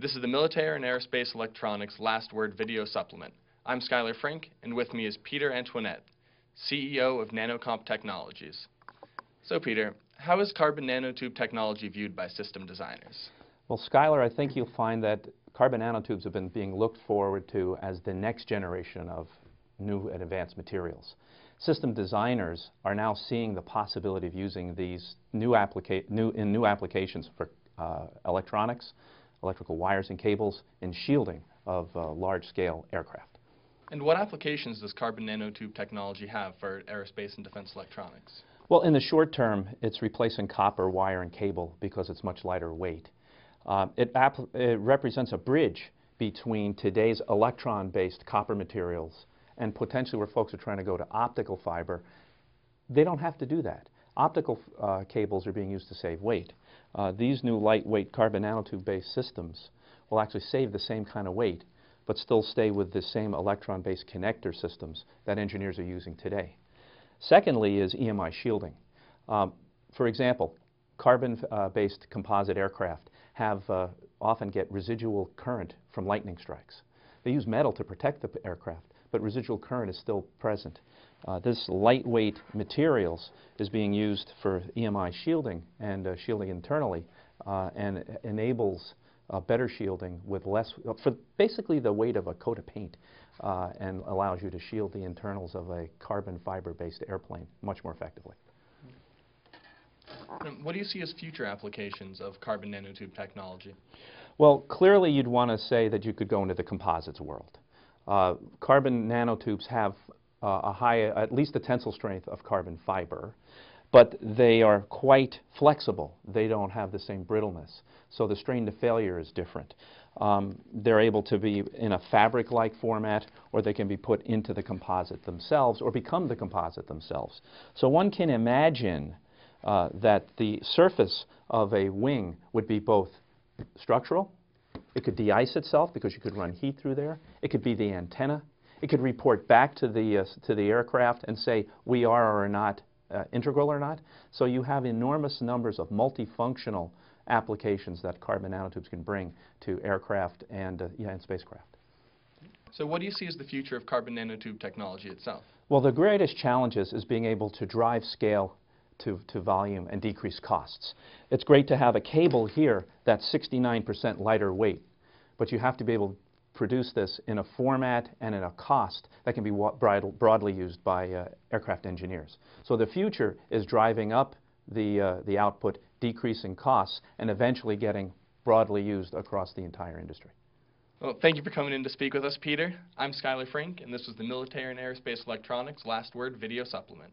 This is the Military and Aerospace Electronics Last Word video supplement. I'm Skyler Frink, and with me is Peter Antoinette, CEO of Nanocomp Technologies. So, Peter, how is carbon nanotube technology viewed by system designers? Well, Skyler, I think you'll find that carbon nanotubes have been being looked forward to as the next generation of new and advanced materials. System designers are now seeing the possibility of using these new, applica new in new applications for uh, electronics, electrical wires and cables, and shielding of uh, large-scale aircraft. And what applications does carbon nanotube technology have for aerospace and defense electronics? Well, in the short term, it's replacing copper wire and cable because it's much lighter weight. Uh, it, it represents a bridge between today's electron-based copper materials and potentially where folks are trying to go to optical fiber. They don't have to do that. Optical uh, cables are being used to save weight. Uh, these new lightweight carbon nanotube-based systems will actually save the same kind of weight, but still stay with the same electron-based connector systems that engineers are using today. Secondly is EMI shielding. Um, for example, carbon-based uh, composite aircraft have uh, often get residual current from lightning strikes. They use metal to protect the aircraft, but residual current is still present. Uh, this lightweight materials is being used for EMI shielding and uh, shielding internally uh, and enables uh, better shielding with less, uh, for basically the weight of a coat of paint uh, and allows you to shield the internals of a carbon fiber based airplane much more effectively. what do you see as future applications of carbon nanotube technology? Well, clearly you'd want to say that you could go into the composites world. Uh, carbon nanotubes have uh, a high, at least the tensile strength of carbon fiber, but they are quite flexible. They don't have the same brittleness. So the strain to failure is different. Um, they're able to be in a fabric-like format, or they can be put into the composite themselves, or become the composite themselves. So one can imagine uh, that the surface of a wing would be both structural, it could de-ice itself because you could run heat through there, it could be the antenna, it could report back to the, uh, to the aircraft and say, we are or are not uh, integral or not. So you have enormous numbers of multifunctional applications that carbon nanotubes can bring to aircraft and, uh, yeah, and spacecraft. So what do you see as the future of carbon nanotube technology itself? Well, the greatest challenges is being able to drive scale to, to volume and decrease costs. It's great to have a cable here that's 69% lighter weight, but you have to be able to produce this in a format and at a cost that can be broadly used by uh, aircraft engineers. So the future is driving up the, uh, the output, decreasing costs, and eventually getting broadly used across the entire industry. Well, thank you for coming in to speak with us, Peter. I'm Skyler Frink, and this was the Military and Aerospace Electronics Last Word video supplement.